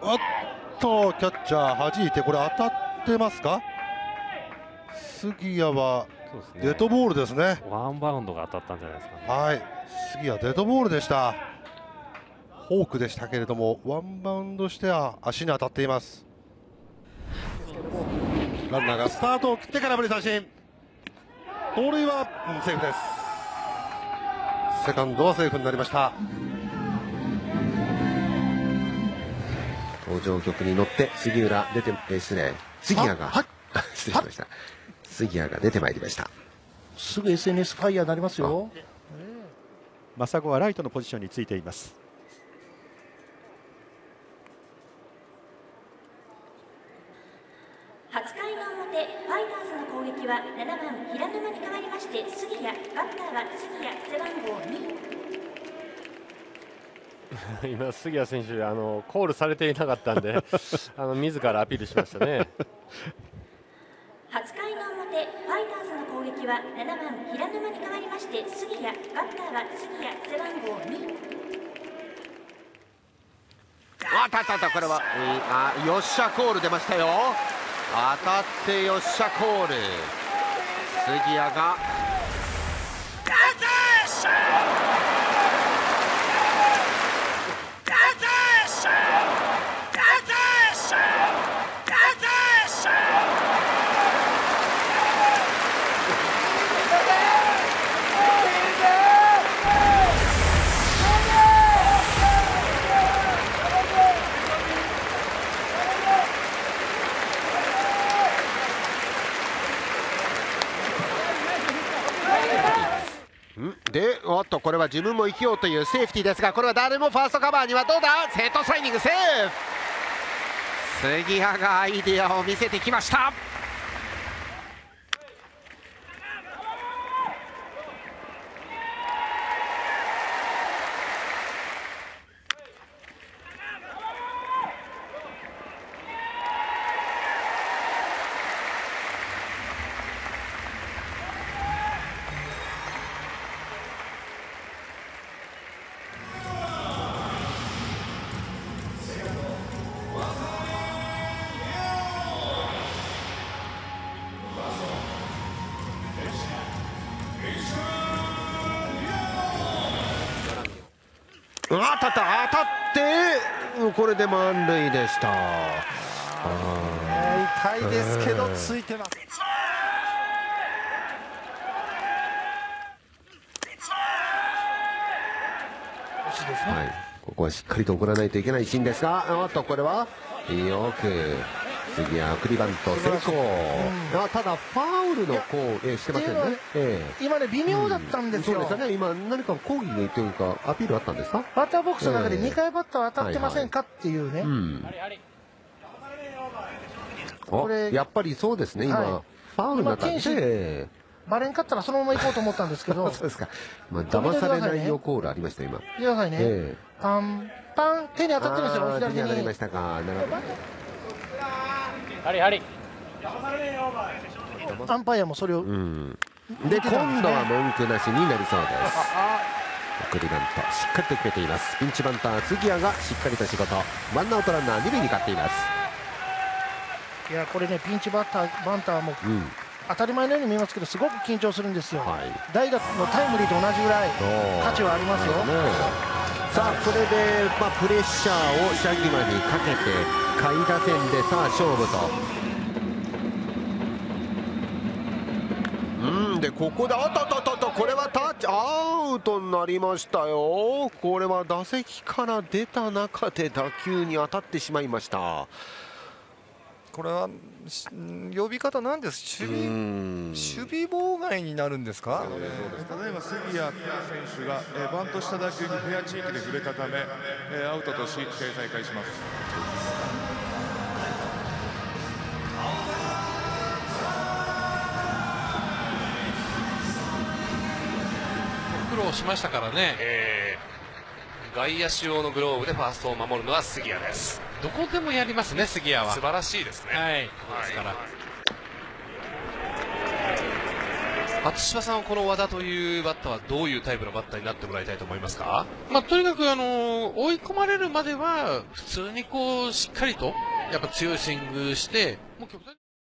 おっとキャッチャー弾いてこれ当たってますか？杉谷はデッドボールですね。ワンバウンドが当たったんじゃないですか、ね、はい。杉谷デッドボールでした。フォークでしたけれどもワンバウンドしては足に当たっています。ランナーがスタートを切ってから振り三振。盗塁は、うん、セーフです。セカンドはセーフになりました登場曲に乗って杉浦出て、えー、失礼。杉谷が、はい、失礼しました。杉谷が出てまいりました。すぐ SNS ファイヤーになりますよ。正子はライトのポジションについています。8回の表ファイターズの攻撃は7番平沼に変わりまして杉谷バッターは杉谷背番号2 今、杉谷選手あのコールされていなかったんであの自らアピールしましたね。8回の表ファイターズの攻撃は7番平沼に変わりまして杉谷バッターは杉谷背番号2あたたたこれは、えー、あよっしゃコール出ましたよ。当たってよっしゃコール。杉谷がでおっとこれは自分も生きようというセーフティーですがこれは誰もファーストカバーにはどうだ？セットサイニングセーフ。杉谷がアイディアを見せてきました。当たった。当たってこれで満塁でした。痛いですけどついてます。はい、ここはしっかりと送らないといけないシーンですがおっとこれはよく次は送りバント成功、うん、あただファウルのこう、えー、してませんね、えー、今ね微妙だったんですよ、うん、そうですね。今何か抗議というかアピールあったんですか？バッターボックスの中で2回バッター当たってませんかっていうね、これやっぱりそうですね今、はい、ファウルになったんでバレン勝ったらそのまま行こうと思ったんですけど。そうですか、まあ騙されないよコールありました今。見てくださいね、えー、パンパン手に当たってますよ。左手に当たりましたか。なるほどハリハリアンパイアもそれを、うん、で今度は文句なしになりそうです。送りバントしっかりと決めています。ピンチバンター杉谷がしっかりと仕事。ワンアウトランナー二塁に勝っています。いやこれねピンチバッターバンターも、うん、当たり前のように見えますけどすごく緊張するんですよ、はい、代打のタイムリーと同じぐらい価値はありますよ、ねさあこれで、まあ、プレッシャーをシャギマにかけて下位打線でさあ勝負と。うんでここであったあったたこれはタッチアウトになりましたよ。これは打席から出た中で打球に当たってしまいました。これは呼び方なんです。守備守備妨害になるんですか？そうです例えば杉谷選手が、えー、バントした打球にフェア地域で触れたため、えー、アウトとし試合再開します。苦労しましたからね、えー、外野手用のグローブでファーストを守るのは杉谷です。どこでもやりますね杉谷は。素晴らしいですね。はい。ですから、松島さんはこの和田というバッターはどういうタイプのバッターになってもらいたいと思いますか？まあ、とにかくあの追い込まれるまでは普通にこうしっかりとやっぱ強いスイングしてもう極端に